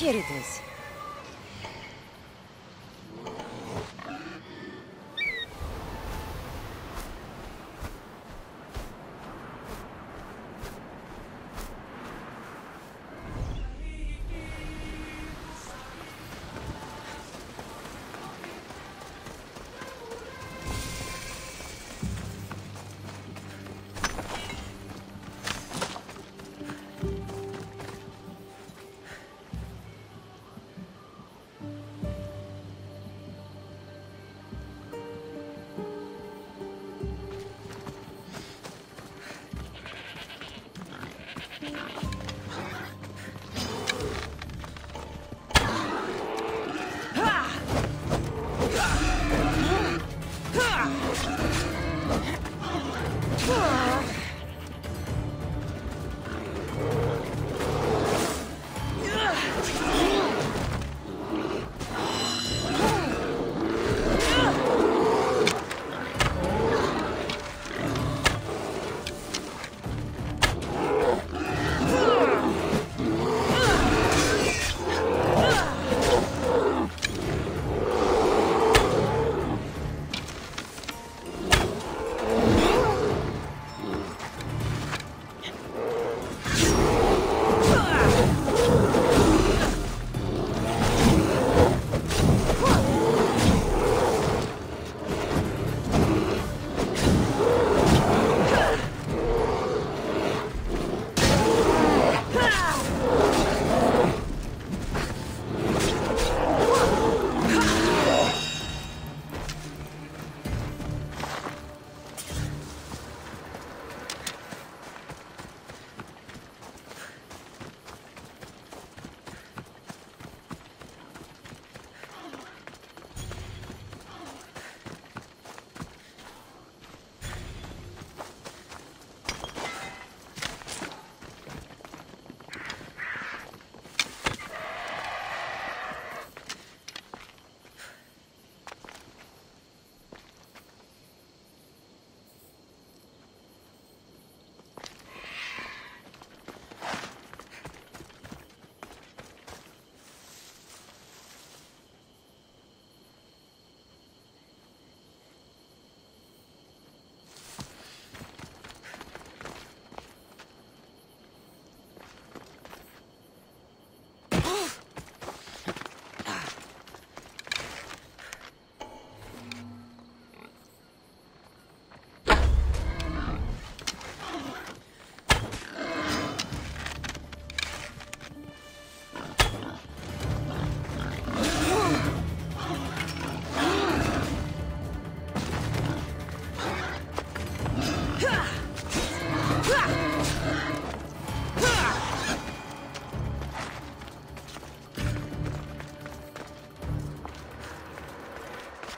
Here it is.